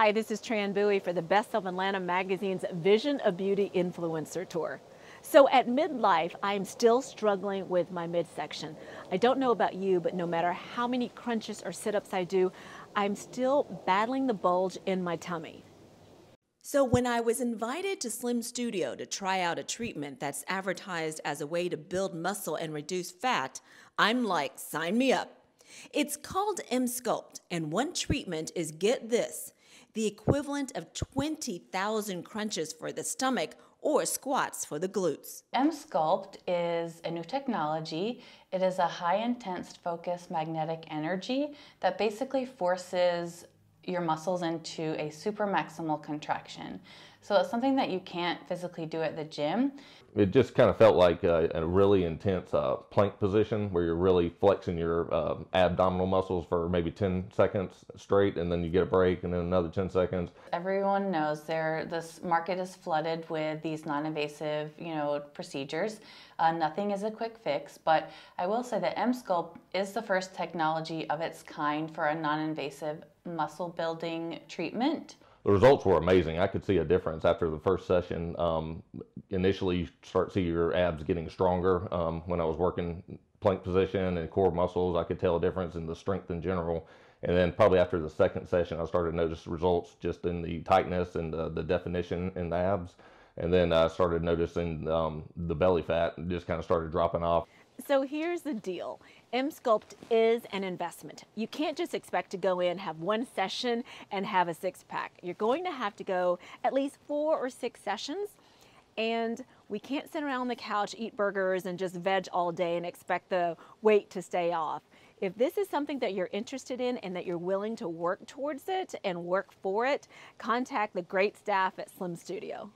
Hi, this is Tran Bui for the Best Self Atlanta magazine's Vision of Beauty Influencer Tour. So at midlife, I'm still struggling with my midsection. I don't know about you, but no matter how many crunches or sit-ups I do, I'm still battling the bulge in my tummy. So when I was invited to Slim Studio to try out a treatment that's advertised as a way to build muscle and reduce fat, I'm like, sign me up. It's called Emsculpt, and one treatment is get this the equivalent of 20,000 crunches for the stomach or squats for the glutes. Emsculpt is a new technology. It is a high intense focused magnetic energy that basically forces your muscles into a super maximal contraction. So it's something that you can't physically do at the gym. It just kind of felt like a, a really intense uh, plank position where you're really flexing your uh, abdominal muscles for maybe 10 seconds straight and then you get a break and then another 10 seconds. Everyone knows there this market is flooded with these non-invasive, you know, procedures. Uh, nothing is a quick fix, but I will say that Emsculpt is the first technology of its kind for a non-invasive muscle building treatment the results were amazing. I could see a difference after the first session. Um, initially, you start to see your abs getting stronger. Um, when I was working plank position and core muscles, I could tell a difference in the strength in general. And then probably after the second session, I started to notice results just in the tightness and the, the definition in the abs. And then I started noticing um, the belly fat just kind of started dropping off. So here's the deal. Emsculpt is an investment. You can't just expect to go in, have one session, and have a six pack. You're going to have to go at least four or six sessions. And we can't sit around on the couch, eat burgers, and just veg all day and expect the weight to stay off. If this is something that you're interested in and that you're willing to work towards it and work for it, contact the great staff at Slim Studio.